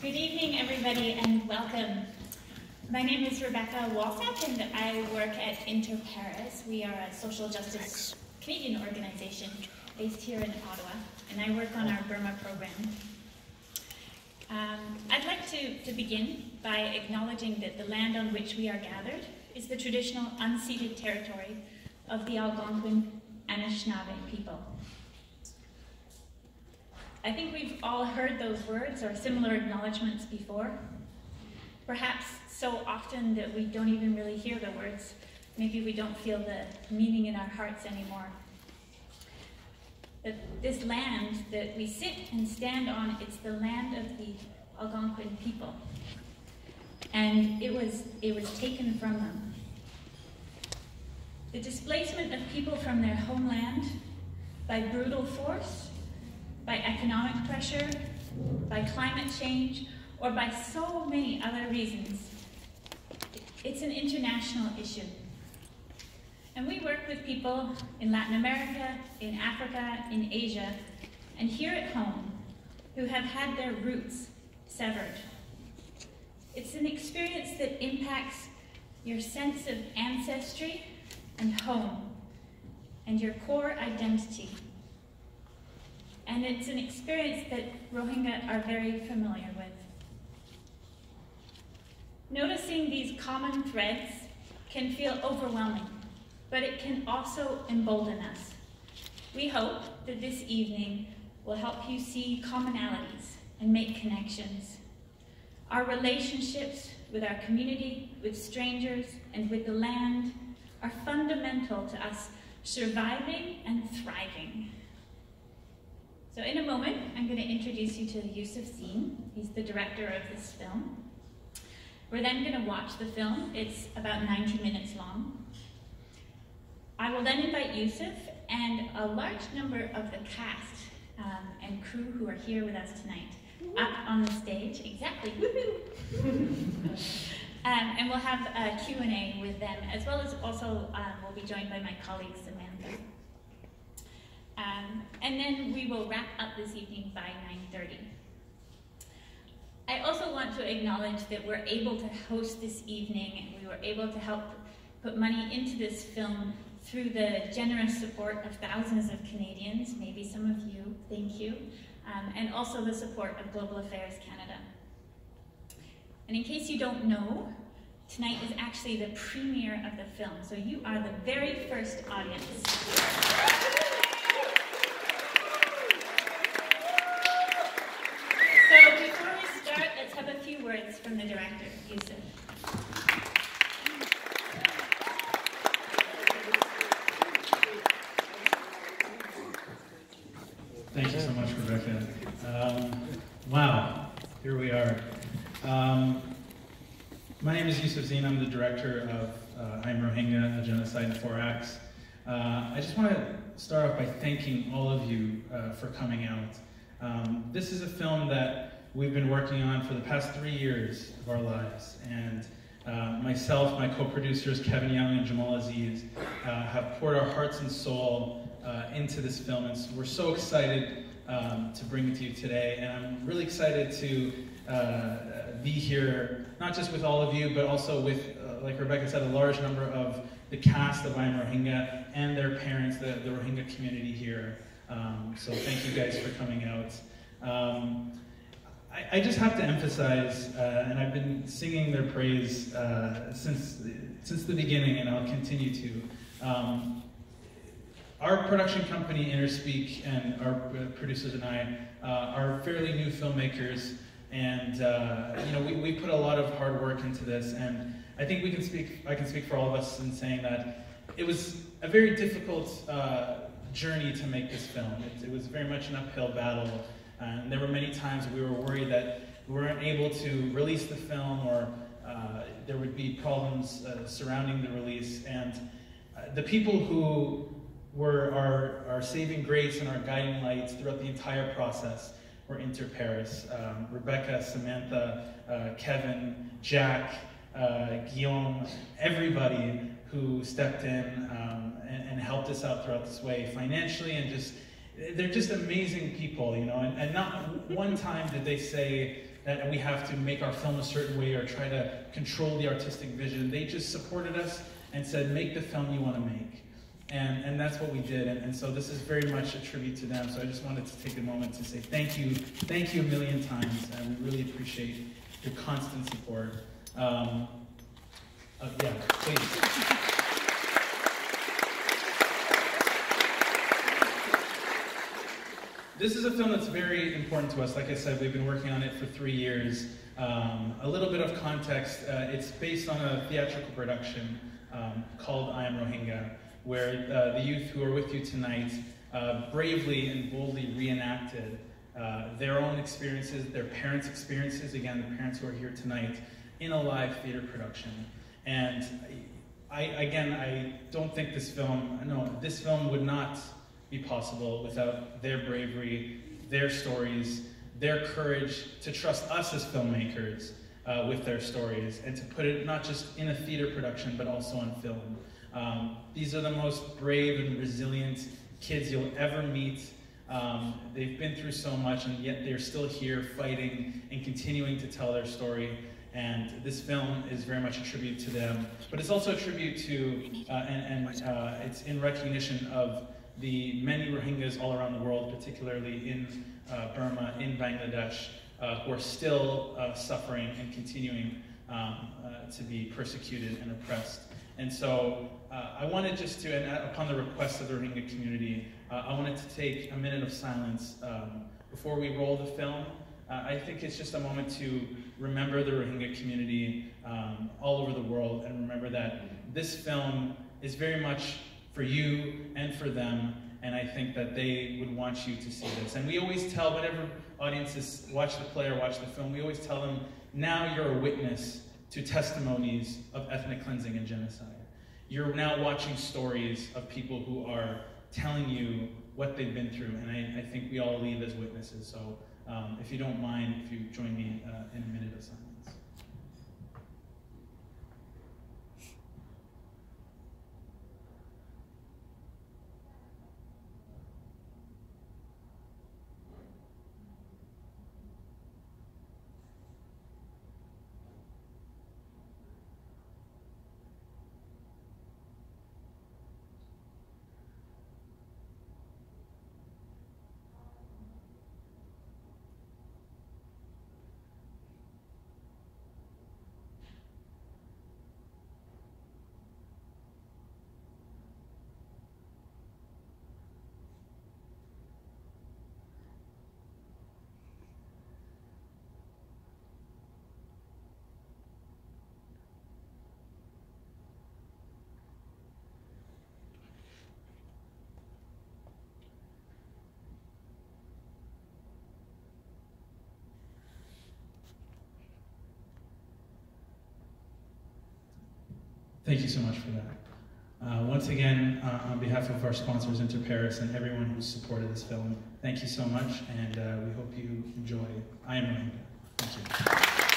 Good evening, everybody, and welcome. My name is Rebecca Walsap, and I work at Inter Pares. We are a social justice Canadian organization based here in Ottawa, and I work on our Burma program. Um, I'd like to, to begin by acknowledging that the land on which we are gathered is the traditional unceded territory of the Algonquin Anishinaabe people. I think we've all heard those words or similar acknowledgements before. Perhaps so often that we don't even really hear the words. Maybe we don't feel the meaning in our hearts anymore. That this land that we sit and stand on, it's the land of the Algonquin people. And it was, it was taken from them. The displacement of people from their homeland by brutal force by economic pressure, by climate change, or by so many other reasons. It's an international issue. And we work with people in Latin America, in Africa, in Asia, and here at home who have had their roots severed. It's an experience that impacts your sense of ancestry and home and your core identity. And it's an experience that Rohingya are very familiar with. Noticing these common threads can feel overwhelming, but it can also embolden us. We hope that this evening will help you see commonalities and make connections. Our relationships with our community, with strangers, and with the land are fundamental to us surviving and thriving. So in a moment, I'm going to introduce you to Yusuf Zine. He's the director of this film. We're then going to watch the film. It's about 90 minutes long. I will then invite Yusuf and a large number of the cast um, and crew who are here with us tonight up on the stage. Exactly. um, and we'll have a Q&A with them, as well as also um, we'll be joined by my colleague Samantha. Um, and then we will wrap up this evening by 9.30. I also want to acknowledge that we're able to host this evening and we were able to help put money into this film through the generous support of thousands of Canadians, maybe some of you, thank you, um, and also the support of Global Affairs Canada. And in case you don't know, tonight is actually the premiere of the film, so you are the very first audience. words from the director, Yusuf. Thank you so much, Rebecca. Um, wow, here we are. Um, my name is Yusuf Zine. I'm the director of uh, I'm Rohingya, A Genocide in Four Acts. Uh, I just want to start off by thanking all of you uh, for coming out. Um, this is a film that we've been working on for the past three years of our lives. And uh, myself, my co-producers Kevin Young and Jamal Aziz uh, have poured our hearts and soul uh, into this film. And so we're so excited um, to bring it to you today. And I'm really excited to uh, be here, not just with all of you, but also with, uh, like Rebecca said, a large number of the cast of I Am Rohingya and their parents, the, the Rohingya community here. Um, so thank you guys for coming out. Um, I, I just have to emphasize, uh, and I've been singing their praise uh, since, since the beginning, and I'll continue to. Um, our production company, Interspeak, and our producers and I uh, are fairly new filmmakers, and uh, you know we, we put a lot of hard work into this, and I think we can speak. I can speak for all of us in saying that it was a very difficult uh, journey to make this film. It, it was very much an uphill battle. And there were many times we were worried that we weren't able to release the film or uh, there would be problems uh, surrounding the release. And uh, the people who were our, our saving grace and our guiding lights throughout the entire process were Inter Pares. Um, Rebecca, Samantha, uh, Kevin, Jack, uh, Guillaume, everybody who stepped in um, and, and helped us out throughout this way financially and just they're just amazing people, you know, and, and not one time did they say, that we have to make our film a certain way or try to control the artistic vision. They just supported us and said, make the film you want to make. And, and that's what we did. And, and so this is very much a tribute to them. So I just wanted to take a moment to say thank you. Thank you a million times. And we really appreciate your constant support. Um, uh, yeah, please. This is a film that's very important to us. Like I said, we've been working on it for three years. Um, a little bit of context, uh, it's based on a theatrical production um, called I Am Rohingya, where uh, the youth who are with you tonight uh, bravely and boldly reenacted uh, their own experiences, their parents' experiences, again, the parents who are here tonight, in a live theater production. And I, again, I don't think this film, no, this film would not be possible without their bravery, their stories, their courage to trust us as filmmakers uh, with their stories and to put it not just in a theater production but also on film. Um, these are the most brave and resilient kids you'll ever meet. Um, they've been through so much and yet they're still here fighting and continuing to tell their story. And this film is very much a tribute to them, but it's also a tribute to, uh, and, and uh, it's in recognition of the many Rohingyas all around the world, particularly in uh, Burma, in Bangladesh, uh, who are still uh, suffering and continuing um, uh, to be persecuted and oppressed. And so uh, I wanted just to, and upon the request of the Rohingya community, uh, I wanted to take a minute of silence um, before we roll the film. I think it's just a moment to remember the Rohingya community um, all over the world and remember that this film is very much for you and for them. And I think that they would want you to see this. And we always tell, whenever audiences watch the play or watch the film, we always tell them, now you're a witness to testimonies of ethnic cleansing and genocide. You're now watching stories of people who are telling you what they've been through. And I, I think we all leave as witnesses. So um, if you don't mind, if you join me uh, in a minute of silence. Thank you so much for that. Uh, once again, uh, on behalf of our sponsors, Inter Pares, and everyone who's supported this film, thank you so much, and uh, we hope you enjoy I Am Rohingya. Thank you.